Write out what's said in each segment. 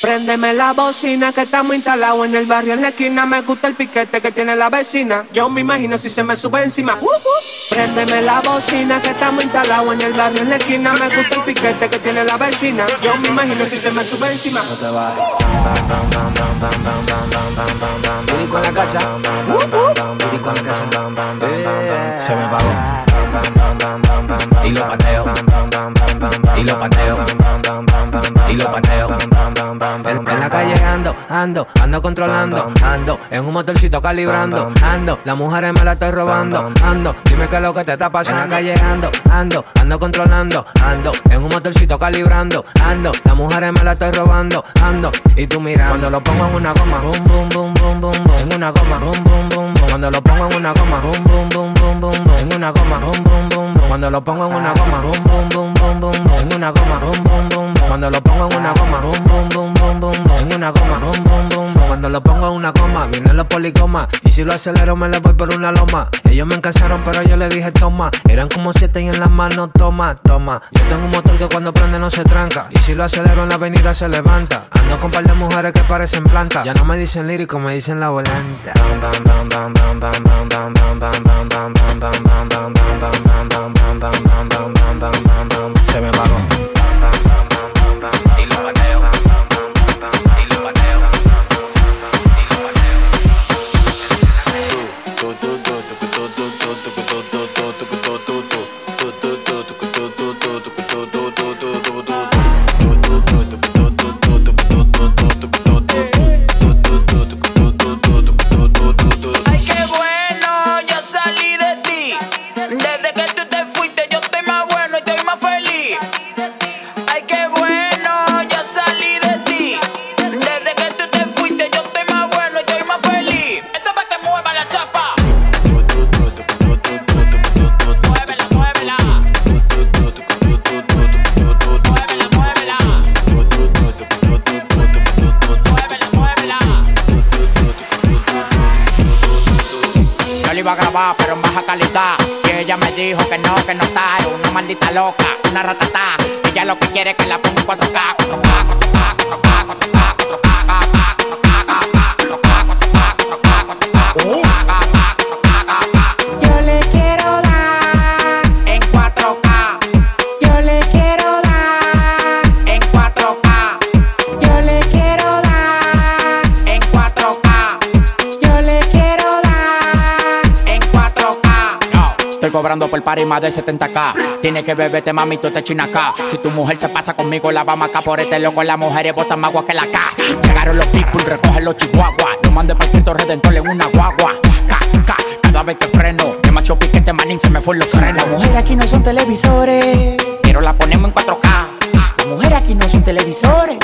Préndeme la bocina que estamos instalados en el barrio en la esquina. Me gusta el piquete que tiene la vecina. Yo me imagino si se me sube encima. Uh, uh. Préndeme la bocina que estamos instalados en el barrio en la esquina. Me gusta el piquete que tiene la vecina. Yo me imagino si se me sube encima. No te bajes. con la casa. Uh, con la casa. Se me pagó. Y lo pateo. Y lo pateo. Y lo pateo. En, la calle ando, ando, ando controlando, ando, en un motorcito calibrando, ando, la mujer me la estoy robando, ando, dime qué es lo que te está pasando. En la calle ando, ando, ando controlando, ando, en un motorcito calibrando, ando, la mujer me la estoy robando, ando, y tú mirando, cuando lo pongo en una goma, boom, boom, boom, boom, boom, boom, en una goma, boom, boom, boom, cuando lo pongo en una goma, boom, boom, boom, boom, boom, boom, en una goma, boom, boom, boom, boom, cuando lo pongo en una goma, boom, boom, boom, boom, boom, boom, en una goma, boom, boom, boom, boom, cuando lo pongo en una goma, boom, boom, boom, boom, boom, boom, en una goma, boom, boom, boom, cuando lo pongo en una goma, vienen los policomas, y si lo acelero me le voy por una loma. Ellos me encasaron pero yo le dije toma, eran como siete y en las manos toma, toma. Yo tengo un motor que cuando prende no se tranca, y si lo acelero en la avenida se levanta. Ando con par de mujeres que parecen plantas, ya no me dicen lírico, me dicen la volante. Se me pagó. pero en baja calidad. Y ella me dijo que no, que no está, es una maldita loca, una ratata. Ella lo que quiere es que la ponga en 4K, 4K, 4K, 4K, 4K, 4K, 4K. Cobrando por par y más de 70k. Tiene que beberte, mami, tú te china acá. Si tu mujer se pasa conmigo, la vamos acá por este loco. Las mujeres botan más agua que la K. Llegaron los people, recogen los chihuahuas. Yo mandé para Cristo Redentor en una guagua. K, K, cada vez que freno. Demasiado piquete, manín, se me fue los frenos. Las mujeres aquí no son televisores, pero la ponemos en 4K. Las mujeres aquí no son televisores,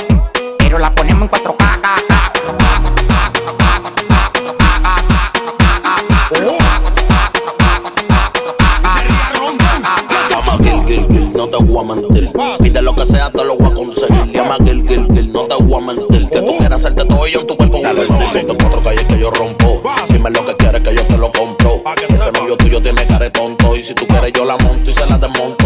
pero la ponemos en 4K. Pide lo que sea, te lo voy a conseguir. Llama Gil, Gil, Gil, no te voy a mentir. Que tú quieras hacerte todo yo en tu cuerpo. Estos cuatro calles que yo rompo. Dime lo que quieres que yo te lo compro. Ese novio tuyo tiene cara tonto. Y si tú quieres, yo la monto y se la desmonto.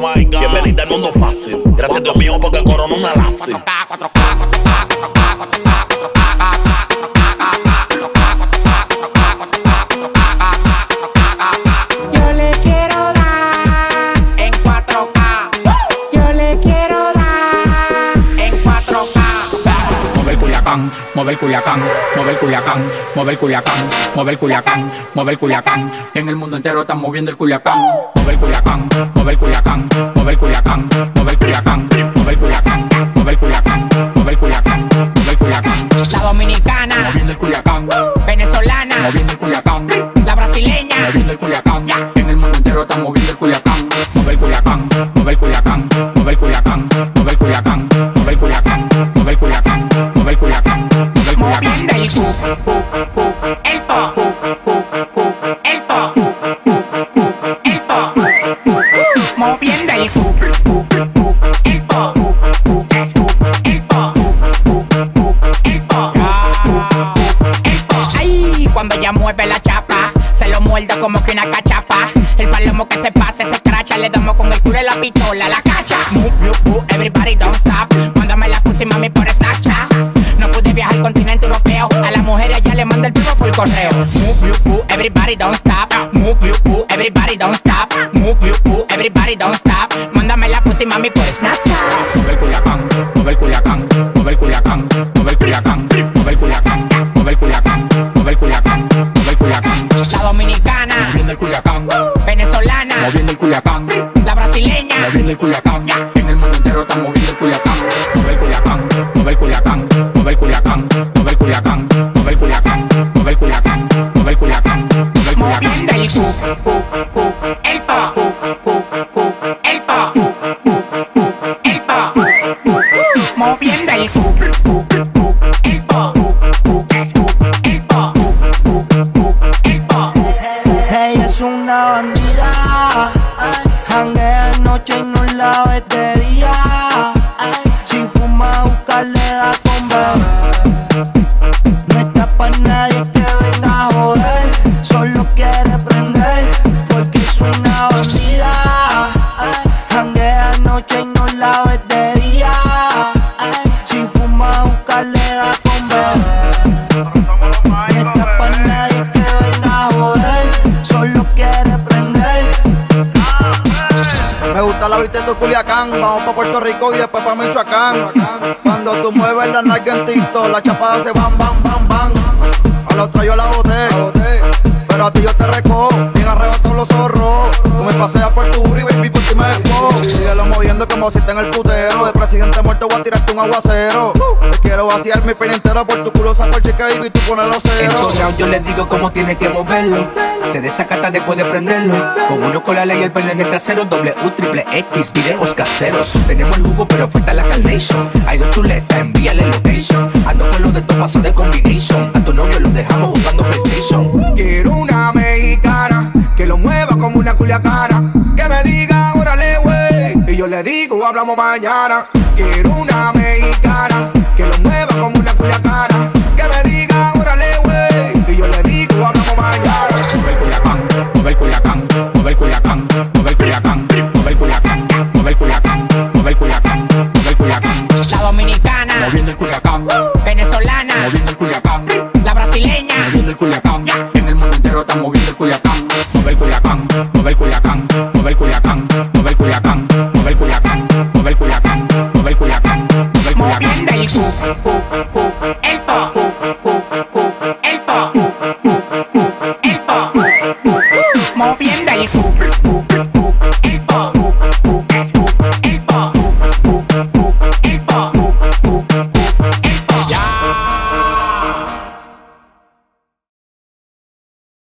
my God. Bienvenida al mundo fácil. Gracias a Dios mío porque corona una láser. 4K, 4K, Mover Culiacán, mover Culiacán, mover Culiacán, mover Culiacán, mover Culiacán. En el mundo entero están moviendo el Culiacán. Mover Culiacán, mover Culiacán, mover Culiacán, mover como que una cachapa. El palomo que se pase, se cracha. Le damos con el culo y la pistola, la cacha. Move, you, move, everybody don't stop. Mándame la pussy, mami, por Snapchat. No pude viajar al continente europeo. A las mujeres ya le manda el pico por correo. Move, you, move, everybody don't stop. Move, you, move, everybody don't stop. Move, you, move, everybody don't stop. Mándame la pussy, mami, por Snapchat. Culiacán, vamos pa' Puerto Rico y después pa' Michoacán. Cuando tú mueves la nalga en tinto, la chapada se van, van, van, van. A la otra yo la boté, pero a ti yo te recojo, bien arrebatado los zorros. Tú me paseas por tu y Moviendo como si está en el putero. De presidente muerto voy a tirarte un aguacero. Te quiero vaciar mi pene entero por tu culo, saco el cheque, baby, y tú pones los En yo les digo cómo tiene que moverlo. Se desacata después de prenderlo. Con uno con la ley y el pelo en el trasero. Doble U, triple X, videos caseros. Tenemos el jugo, pero falta la carnation. Hay dos chuletas, envíale location. Ando con los de estos pasos de combination. A tu novio lo dejamos jugando PlayStation. Quiero una mexicana que lo mueva como una culiacana. Hablamos mañana. Quiero una mexicana